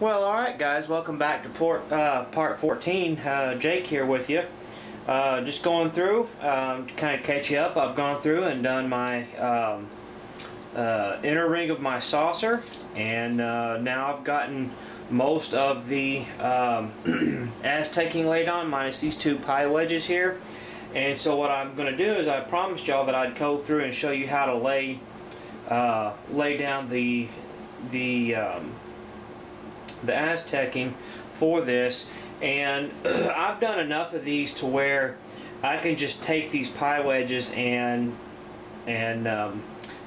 Well, alright guys, welcome back to port, uh, part 14. Uh, Jake here with you. Uh, just going through, um, to kind of catch you up, I've gone through and done my um, uh, inner ring of my saucer and uh, now I've gotten most of the um, Aztecing laid on minus these two pie wedges here. And so what I'm going to do is I promised y'all that I'd go through and show you how to lay uh, lay down the the um, the Aztecing for this and I've done enough of these to where I can just take these pie wedges and and um,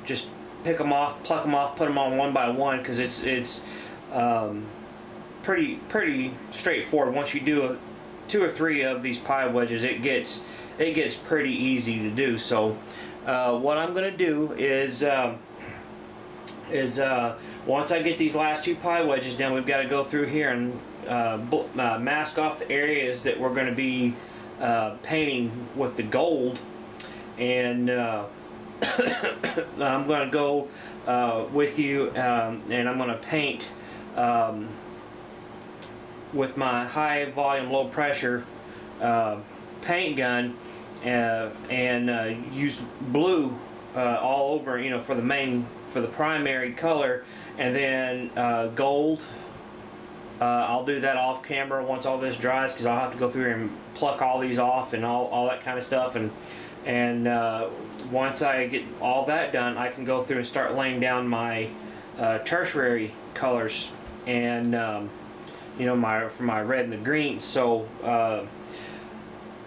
just pick them off, pluck them off, put them on one by one because it's it's um, pretty pretty straightforward. Once you do a, two or three of these pie wedges, it gets it gets pretty easy to do. So uh, what I'm going to do is uh, is uh, once I get these last two pie wedges done, we've got to go through here and uh, uh, mask off the areas that we're going to be uh, painting with the gold. And uh, I'm going to go uh, with you um, and I'm going to paint um, with my high volume, low pressure uh, paint gun and use blue all over, you know, for the main, for the primary color and then uh, gold. Uh, I'll do that off camera once all this dries because I'll have to go through and pluck all these off and all, all that kind of stuff and and uh, once I get all that done I can go through and start laying down my uh, tertiary colors and um, you know my for my red and the green. So uh,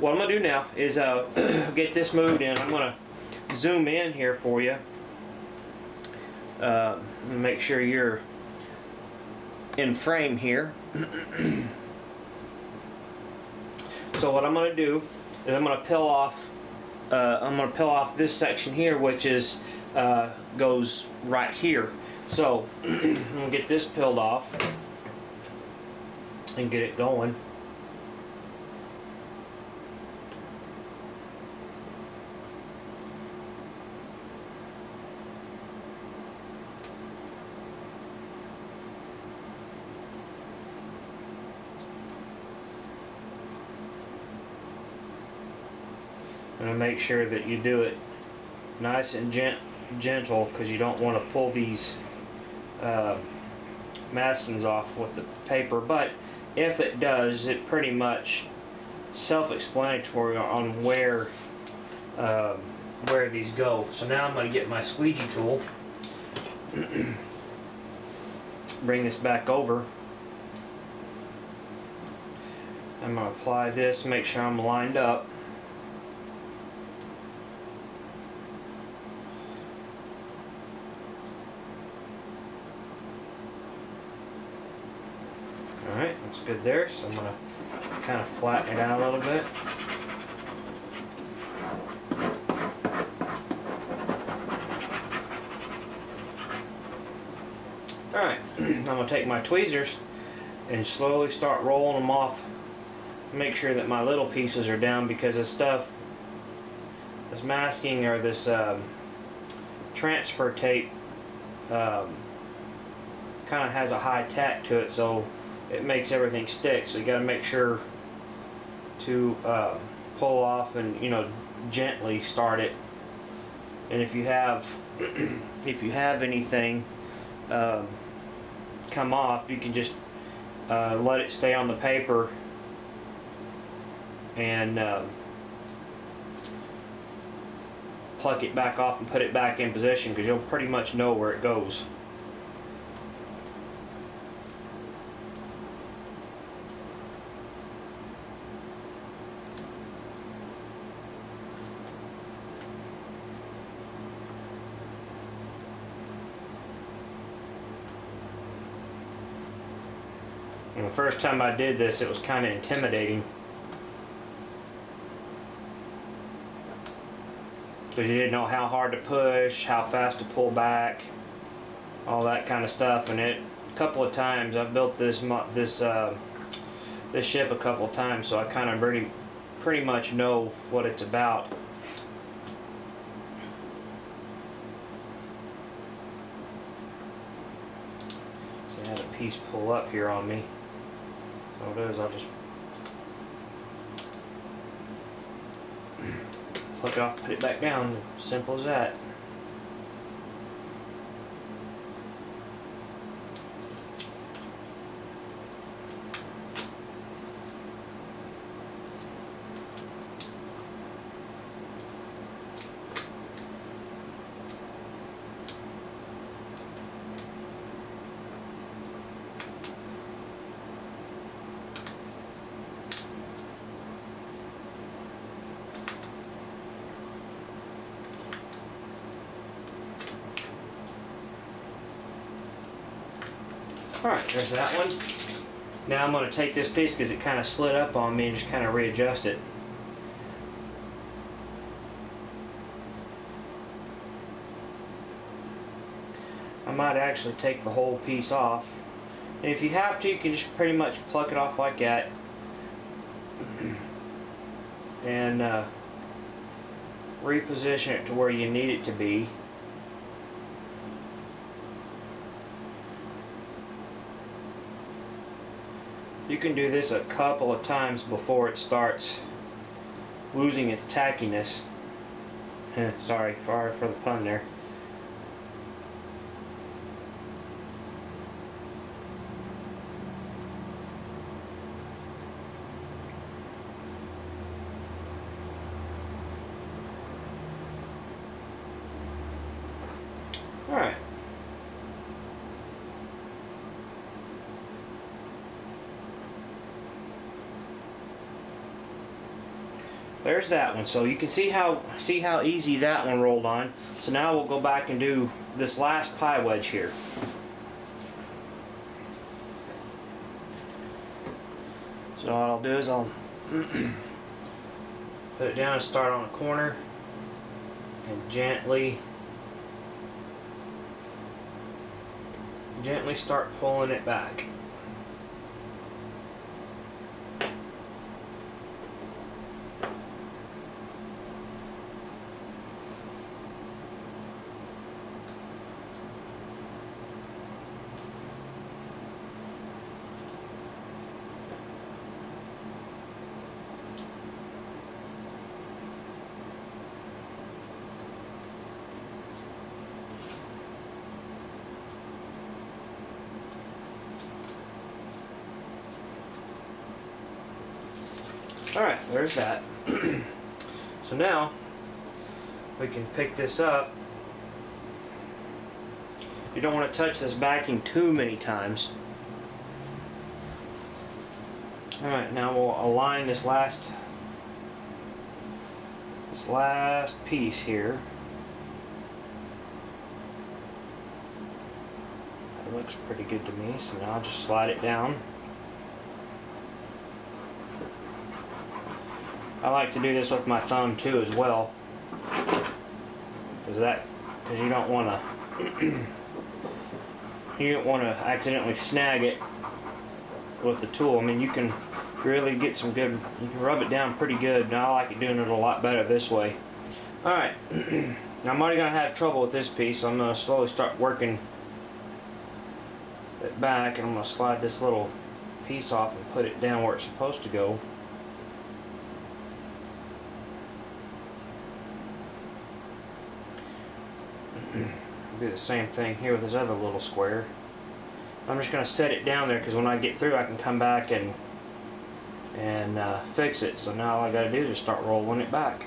what I'm gonna do now is uh, get this moved in. I'm gonna zoom in here for you uh, make sure you're in frame here. so what I'm going to do is I'm going to peel off uh, I'm going to peel off this section here which is uh, goes right here. So I'm going to get this peeled off and get it going. And make sure that you do it nice and gent gentle because you don't want to pull these uh, maskings off with the paper. But if it does it pretty much self-explanatory on where um, where these go. So now I'm going to get my squeegee tool bring this back over. I'm going to apply this make sure I'm lined up Alright, that's good there. So I'm going to kind of flatten it out a little bit. Alright, I'm going to take my tweezers and slowly start rolling them off. Make sure that my little pieces are down because this stuff, this masking or this um, transfer tape um, kind of has a high tack to it so it makes everything stick. So you got to make sure to uh, pull off and you know gently start it. And if you have if you have anything um, come off, you can just uh, let it stay on the paper and uh, pluck it back off and put it back in position because you'll pretty much know where it goes. First time I did this, it was kind of intimidating. Because you didn't know how hard to push, how fast to pull back, all that kind of stuff. And it, a couple of times, I've built this this uh, this ship a couple of times, so I kind of pretty pretty much know what it's about. So I had a piece pull up here on me. What I'll do is I'll just pluck off, put it back down. Simple as that. Alright, there's that one. Now I'm going to take this piece because it kind of slid up on me and just kind of readjust it. I might actually take the whole piece off. And if you have to, you can just pretty much pluck it off like that. and uh, reposition it to where you need it to be. You can do this a couple of times before it starts losing its tackiness. Sorry, sorry for the pun there. Alright. There's that one. So you can see how see how easy that one rolled on. So now we'll go back and do this last pie wedge here. So what I'll do is I'll put it down and start on a corner and gently gently start pulling it back. Alright, there's that. so now, we can pick this up. You don't want to touch this backing too many times. Alright, now we'll align this last this last piece here. Looks pretty good to me, so now I'll just slide it down. I like to do this with my thumb too as well. Cause that, cause you don't want to, you don't want to accidentally snag it with the tool. I mean, you can really get some good, you can rub it down pretty good. Now I like doing it a lot better this way. Alright, I'm already going to have trouble with this piece. So I'm going to slowly start working it back and I'm going to slide this little piece off and put it down where it's supposed to go. Do the same thing here with this other little square. I'm just going to set it down there because when I get through I can come back and and uh, fix it. So now all I got to do is just start rolling it back.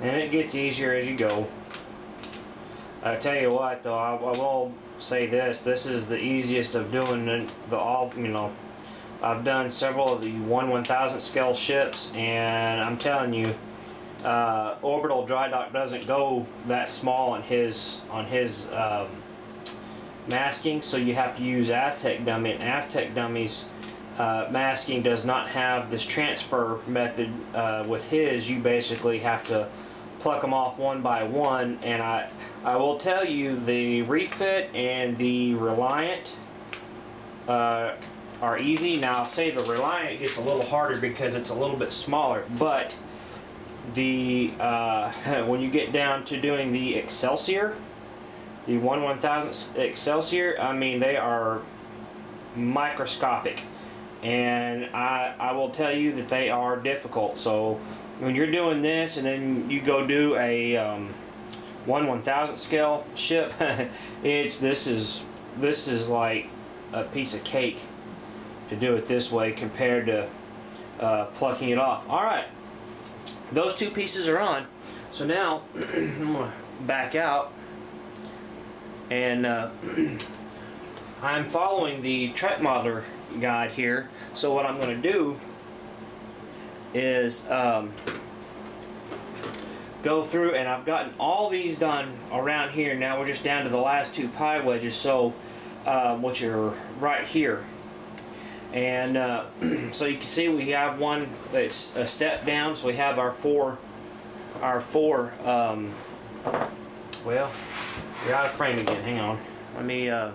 and it gets easier as you go. I tell you what though, I, I will say this, this is the easiest of doing the, the all, you know, I've done several of the 1 1000 scale ships, and I'm telling you, uh, orbital dry dock doesn't go that small on his on his um, masking, so you have to use Aztec dummy. And Aztec dummies uh, masking does not have this transfer method uh, with his. You basically have to pluck them off one by one, and I I will tell you the refit and the Reliant uh, are easy. Now I'll say the Reliant gets a little harder because it's a little bit smaller, but the uh, when you get down to doing the Excelsior, the 1 1000 Excelsior, I mean they are microscopic and I, I will tell you that they are difficult so when you're doing this and then you go do a um, 1 1000 scale ship it's this is this is like a piece of cake to do it this way compared to uh, plucking it off. Alright. Those two pieces are on. So now I'm gonna back out and uh, I'm following the Trek Modeler guide here. So what I'm going to do is um, go through and I've gotten all these done around here. Now we're just down to the last two pie wedges. So um, which are right here. And uh, so you can see we have one that's a step down. So we have our four our four um, well you're out of frame again. Hang on. Let me uh,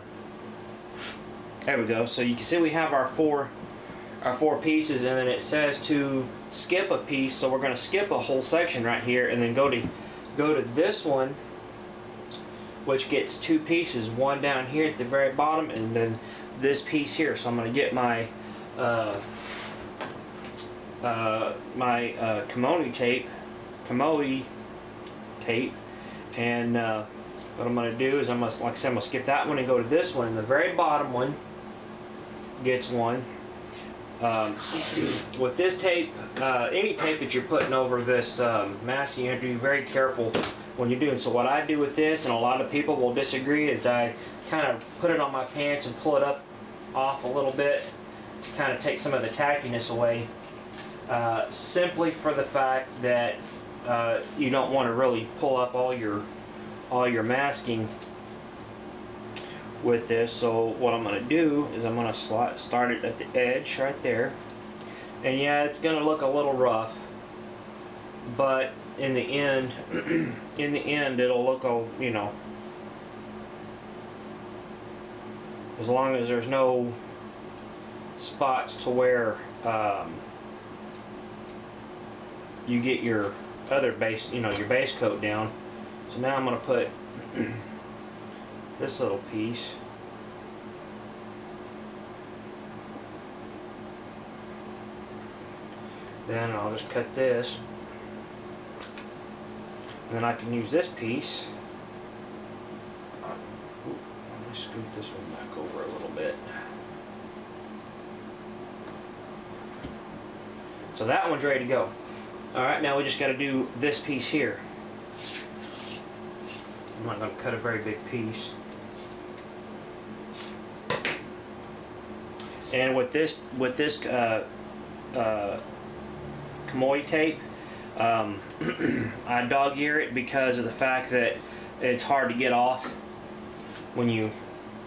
there we go. So you can see we have our four our four pieces and then it says to skip a piece so we're going to skip a whole section right here and then go to go to this one which gets two pieces one down here at the very bottom and then this piece here. So I'm going to get my uh, uh, my uh, tape Kamoi tape and uh, what I'm going to do is I'm going to like I said I'm going to skip that one and go to this one. And the very bottom one gets one um, with this tape, uh, any tape that you're putting over this um, mask, you have to be very careful when you're doing. So what I do with this, and a lot of people will disagree, is I kind of put it on my pants and pull it up off a little bit to kind of take some of the tackiness away. Uh, simply for the fact that uh, you don't want to really pull up all your all your masking with this. So what I'm going to do is I'm going to slot start it at the edge right there. And yeah it's going to look a little rough but in the end in the end it'll look all you know as long as there's no spots to where um, you get your other base you know your base coat down. So now I'm going to put this little piece. Then I'll just cut this. Then I can use this piece. Ooh, let me scoot this one back over a little bit. So that one's ready to go. Alright now we just got to do this piece here I'm not going to cut a very big piece And with this with this uh, uh, Kamoi tape, um, I dog ear it because of the fact that it's hard to get off when you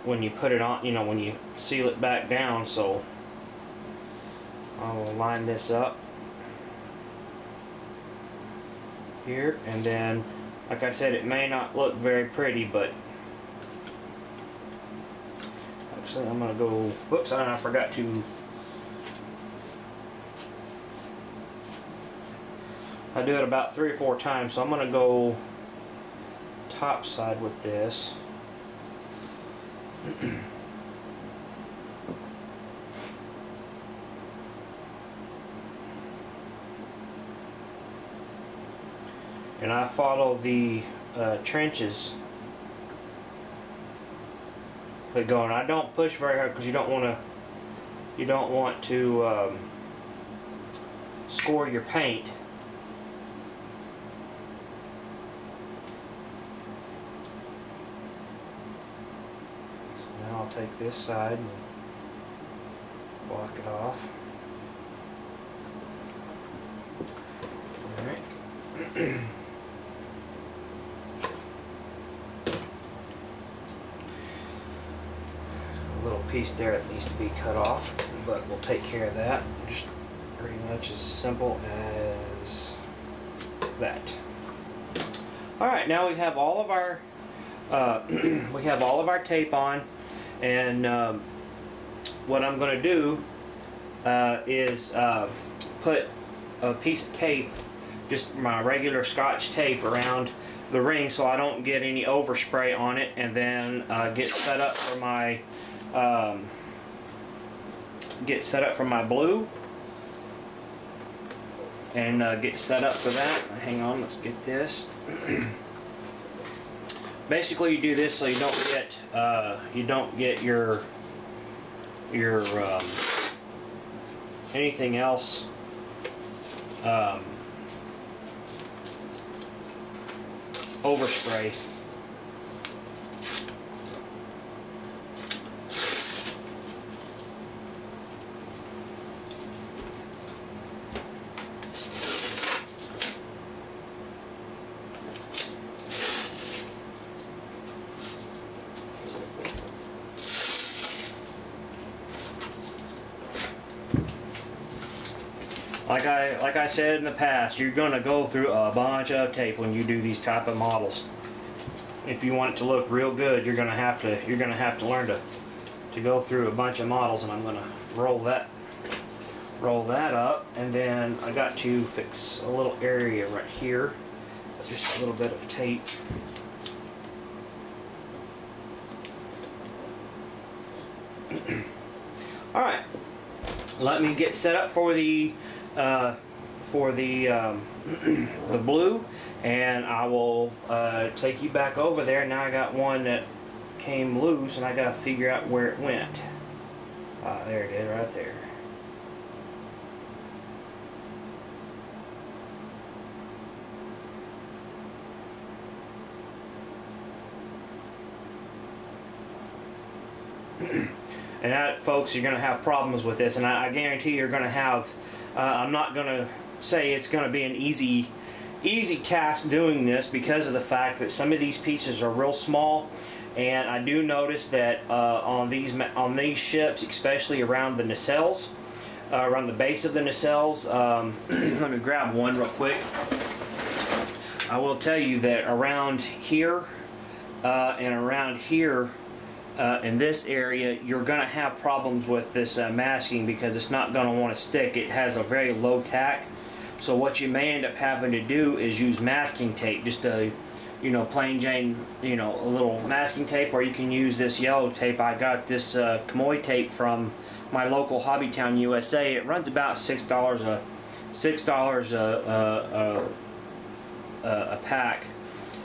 when you put it on. You know when you seal it back down. So I'll line this up here, and then like I said, it may not look very pretty, but actually I'm gonna go whoops I forgot to I do it about three or four times so I'm gonna go top side with this and I follow the uh, trenches it going. I don't push very hard because you don't want to you don't want to um, score your paint. So now I'll take this side and block it off. Alright. A little piece there that needs to be cut off, but we'll take care of that. Just pretty much as simple as that. Alright, now we have all of our uh, we have all of our tape on and um, what I'm going to do uh, is uh, put a piece of tape, just my regular scotch tape around the ring so I don't get any overspray on it and then uh, get set up for my um, get set up for my blue and uh, get set up for that. Hang on, let's get this. Basically, you do this so you don't get uh, you don't get your your um, anything else um, overspray. Like I like I said in the past, you're gonna go through a bunch of tape when you do these type of models. If you want it to look real good, you're gonna have to you're gonna have to learn to to go through a bunch of models, and I'm gonna roll that roll that up, and then I got to fix a little area right here, just a little bit of tape. All right, let me get set up for the uh, for the um, the blue and I will uh, take you back over there. Now I got one that came loose and I gotta figure out where it went. Ah there it is right there and that folks you're gonna have problems with this and I, I guarantee you're gonna have uh, I'm not going to say it's going to be an easy easy task doing this because of the fact that some of these pieces are real small and I do notice that uh, on these on these ships especially around the nacelles uh, around the base of the nacelles um, let me grab one real quick. I will tell you that around here uh, and around here uh, in this area, you're going to have problems with this uh, masking because it's not going to want to stick. It has a very low tack. So what you may end up having to do is use masking tape, just a, you know, plain Jane, you know, a little masking tape, or you can use this yellow tape. I got this uh, Kamoi tape from my local Hobbytown USA. It runs about six dollars a six dollars a, a, a, a pack,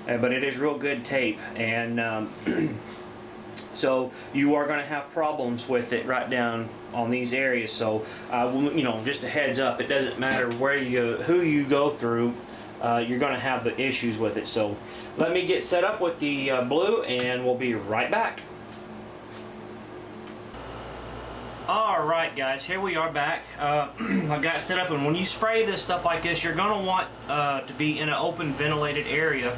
uh, but it is real good tape and. Um, So you are going to have problems with it right down on these areas. So uh, you know, just a heads up, it doesn't matter where you, who you go through, uh, you're going to have the issues with it. So let me get set up with the uh, blue and we'll be right back. Alright guys, here we are back. Uh, I've got set up and when you spray this stuff like this, you're going to want uh, to be in an open ventilated area.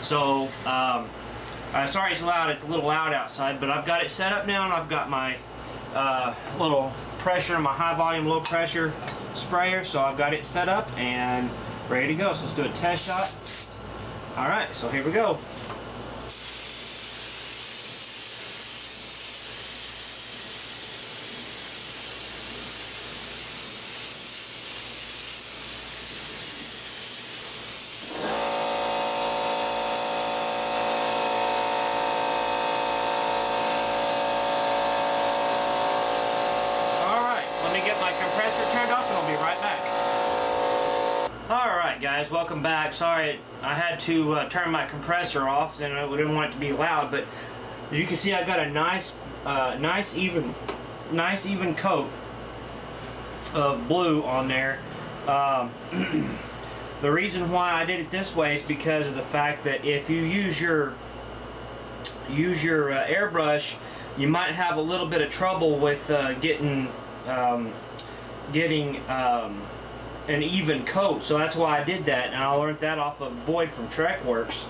So um, uh, sorry it's loud, it's a little loud outside, but I've got it set up now and I've got my uh, little pressure, my high volume, low pressure sprayer. So I've got it set up and ready to go. So let's do a test shot. All right, so here we go. guys, welcome back. Sorry, I had to uh, turn my compressor off, and I didn't want it to be loud. But as you can see, I got a nice, uh, nice even, nice even coat of blue on there. Um, the reason why I did it this way is because of the fact that if you use your use your uh, airbrush, you might have a little bit of trouble with uh, getting um, getting um, an even coat. So that's why I did that, and I learned that off of Boyd from Trekworks.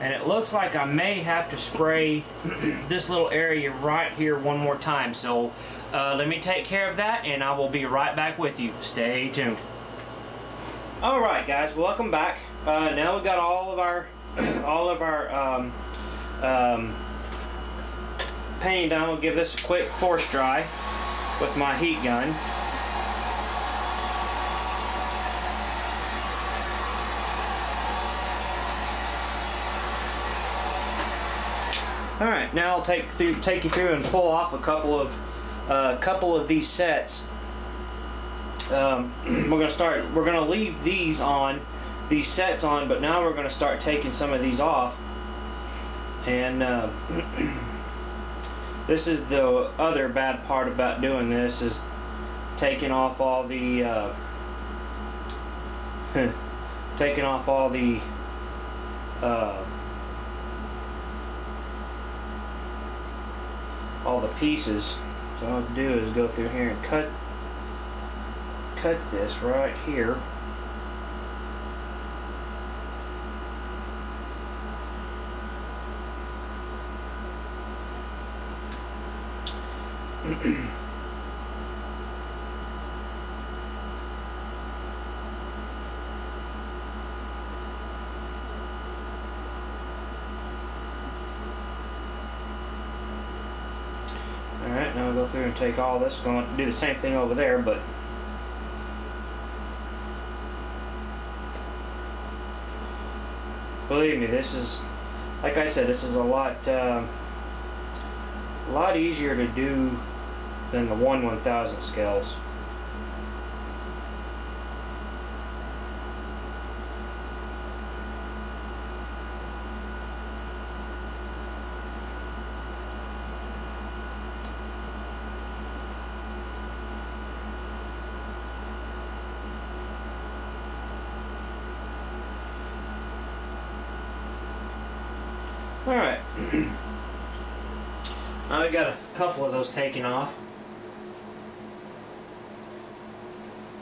And it looks like I may have to spray this little area right here one more time. So uh, let me take care of that, and I will be right back with you. Stay tuned. Alright guys, welcome back. Uh, now we've got all of our all of our um, um, painting done. We'll give this a quick force dry with my heat gun. All right, now I'll take through, take you through and pull off a couple of a uh, couple of these sets. Um, we're gonna start. We're gonna leave these on, these sets on, but now we're gonna start taking some of these off. And uh, this is the other bad part about doing this is taking off all the uh, taking off all the uh, all the pieces. So all I'll do is go through here and cut cut this right here. Alright, now I'll go through and take all this. Going to do the same thing over there, but believe me, this is, like I said, this is a lot, uh, a lot easier to do than the 1 1000 scales. Alright. I got a couple of those taken off.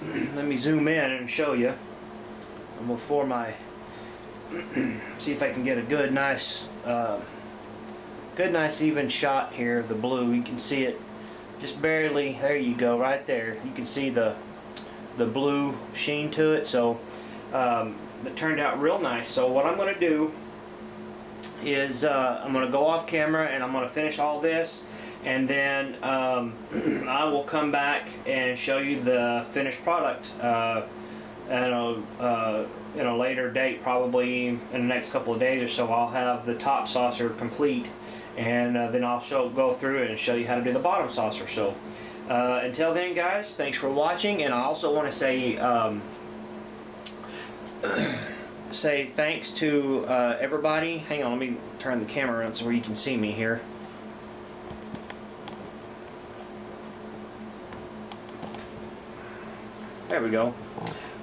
Let me zoom in and show you. And before my see if I can get a good nice uh, good nice even shot here of the blue. You can see it just barely there you go right there. You can see the the blue sheen to it so um, it turned out real nice. So what I'm going to do is uh, I'm going to go off camera and I'm going to finish all this and then um, I will come back and show you the finished product uh, at a, uh, in a later date probably in the next couple of days or so I'll have the top saucer complete and uh, then I'll show go through and show you how to do the bottom saucer so uh, until then guys thanks for watching and I also want to say um, say thanks to uh, everybody. Hang on, let me turn the camera around so you can see me here. There we go.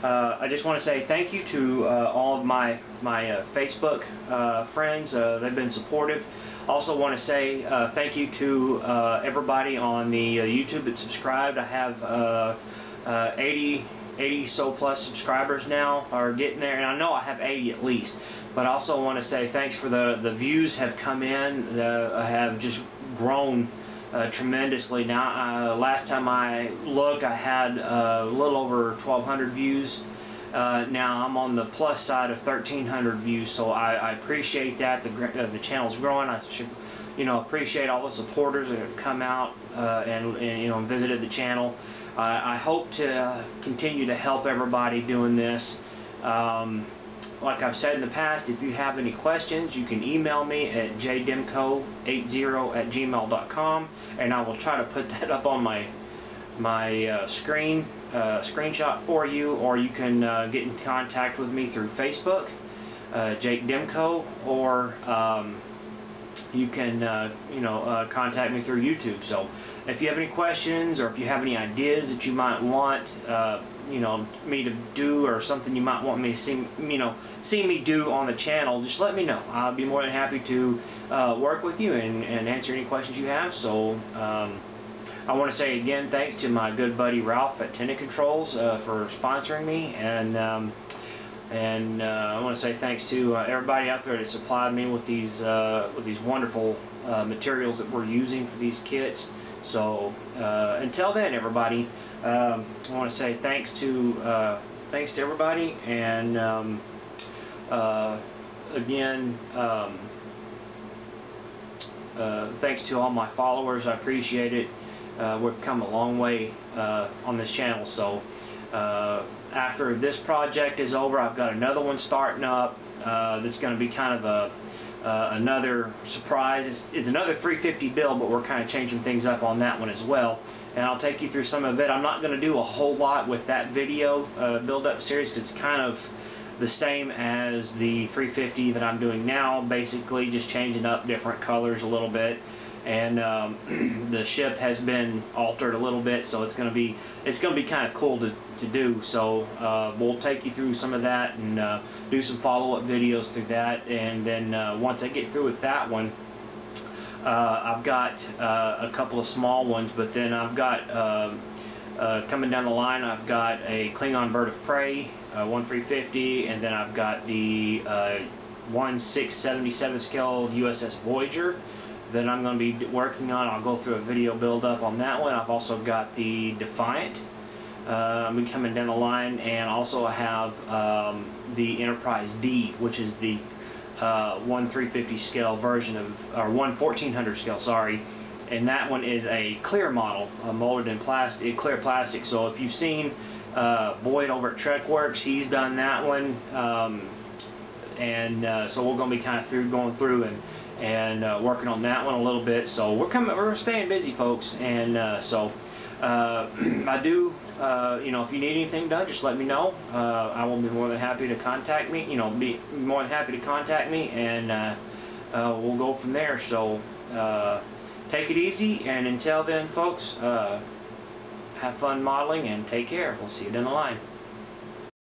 Uh, I just want to say thank you to uh, all of my my uh, Facebook uh, friends. Uh, they've been supportive. Also want to say uh, thank you to everybody on the YouTube that subscribed. I have 80 80 so plus subscribers now are getting there and I know I have 80 at least but I also want to say thanks for the the views have come in the have just grown uh, tremendously. Now uh, last time I looked I had uh, a little over 1200 views. Uh, now I'm on the plus side of 1300 views so I, I appreciate that. The, uh, the channel's growing. I should you know appreciate all the supporters that have come out uh, and, and you know visited the channel I hope to continue to help everybody doing this. Um, like I've said in the past, if you have any questions, you can email me at jdemco80 at gmail.com and I will try to put that up on my my uh, screen uh, screenshot for you or you can uh, get in contact with me through Facebook, uh, Jake Demko, or um, you can uh, you know uh, contact me through YouTube. So if you have any questions or if you have any ideas that you might want uh, you know me to do or something you might want me to see you know see me do on the channel, just let me know. I'll be more than happy to uh, work with you and, and answer any questions you have. So um, I want to say again thanks to my good buddy Ralph at Tenant Controls uh, for sponsoring me, and um, and uh, I want to say thanks to uh, everybody out there that supplied me with these uh, with these wonderful uh, materials that we're using for these kits. So uh, until then, everybody, um, I want to say thanks to uh, thanks to everybody, and um, again. Um, thanks to all my followers, I appreciate it. we've come a long way on this channel, so after this project is over, I've got another one starting up uh, that's going to be kind of a uh, another surprise. It's, it's another 350 build, but we're kind of changing things up on that one as well. And I'll take you through some of it. I'm not going to do a whole lot with that video uh, build-up series because it's kind of the same as the 350 that I'm doing now. Basically, just changing up different colors a little bit and um, the ship has been altered a little bit so it's gonna be it's gonna be kind of cool to, to do. So uh, we'll take you through some of that and uh, do some follow-up videos through that. And then uh, once I get through with that one uh, I've got uh, a couple of small ones but then I've got um, uh, coming down the line I've got a Klingon Bird of Prey 1350 and then I've got the 1677 scale USS Voyager that I'm going to be working on. I'll go through a video build up on that one. I've also got the Defiant uh, be coming down the line and also I have um, the Enterprise D which is the uh, 1 350 scale version of, or 1 1400 scale, sorry. And that one is a clear model, uh, molded in plastic, clear plastic. So if you've seen uh, Boyd over at Trekworks, he's done that one. Um, and uh, so we're going to be kind of through going through and and uh, working on that one a little bit. So we're coming, we're staying busy, folks, and uh, so uh, I do. Uh, you know, if you need anything done, just let me know. Uh, I will be more than happy to contact me. You know, be more than happy to contact me, and uh, we'll go from there. So take it easy, and until then, folks, have fun modeling and take care. We'll see you down the line.